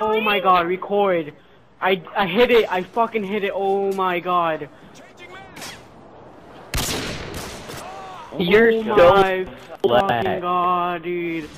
Oh my god, record. I I hit it. I fucking hit it. Oh my god. You're oh so my fucking god, dude.